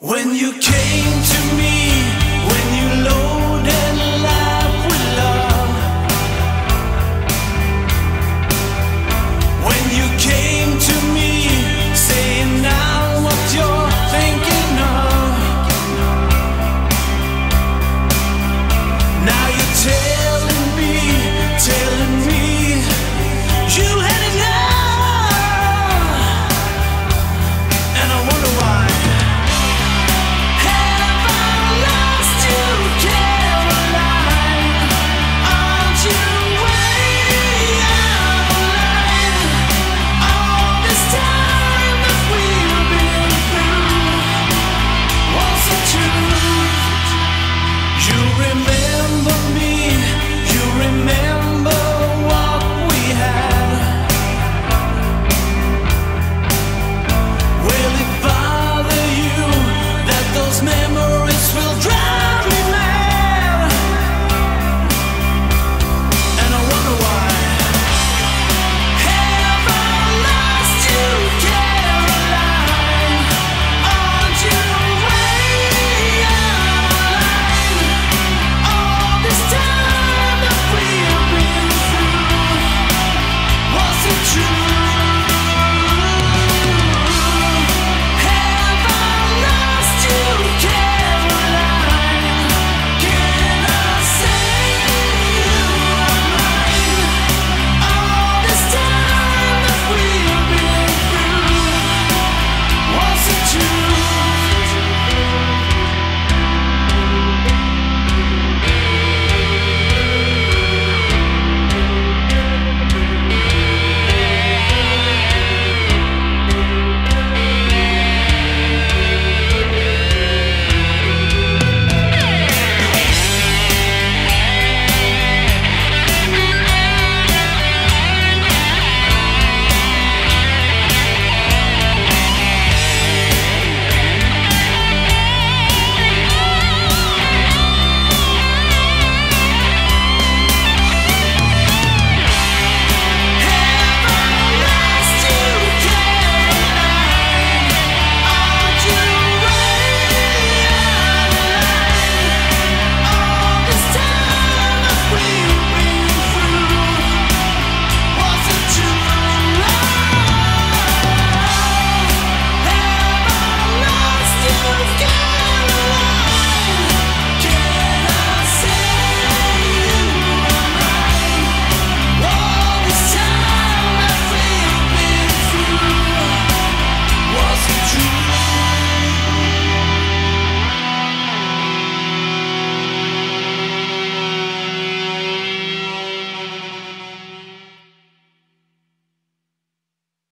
When you came to me